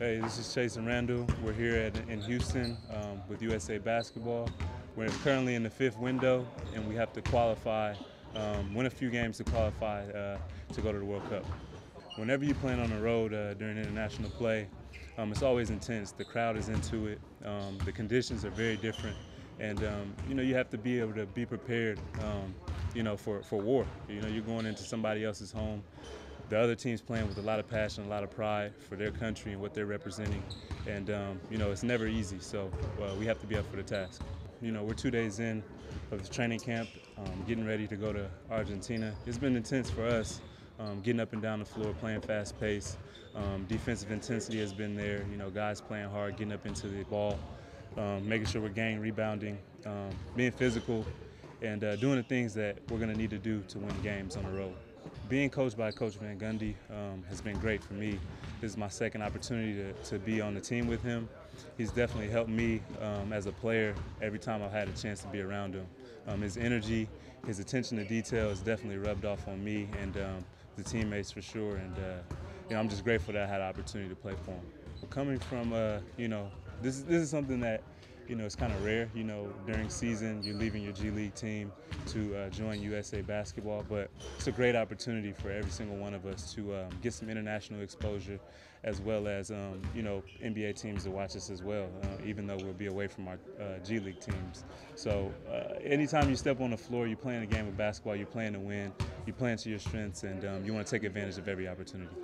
Hey, this is Chasson Randle. We're here at, in Houston um, with USA Basketball. We're currently in the fifth window, and we have to qualify, um, win a few games to qualify uh, to go to the World Cup. Whenever you're playing on the road uh, during international play, um, it's always intense. The crowd is into it. Um, the conditions are very different, and um, you know you have to be able to be prepared. Um, you know, for, for war. You know, you're going into somebody else's home the other team's playing with a lot of passion, a lot of pride for their country and what they're representing. And, um, you know, it's never easy, so uh, we have to be up for the task. You know, we're two days in of the training camp, um, getting ready to go to Argentina. It's been intense for us, um, getting up and down the floor, playing fast pace. Um, defensive intensity has been there, you know, guys playing hard, getting up into the ball, um, making sure we're gang rebounding, um, being physical, and uh, doing the things that we're going to need to do to win games on the road. Being coached by Coach Van Gundy um, has been great for me. This is my second opportunity to, to be on the team with him. He's definitely helped me um, as a player every time I've had a chance to be around him. Um, his energy, his attention to detail has definitely rubbed off on me and um, the teammates for sure. And uh, you know, I'm just grateful that I had an opportunity to play for him. Coming from, uh, you know, this, this is something that you know, it's kind of rare, you know, during season, you're leaving your G League team to uh, join USA Basketball, but it's a great opportunity for every single one of us to um, get some international exposure as well as, um, you know, NBA teams to watch us as well, uh, even though we'll be away from our uh, G League teams. So uh, anytime you step on the floor, you're playing a game of basketball, you're playing to win, you're playing to your strengths, and um, you want to take advantage of every opportunity.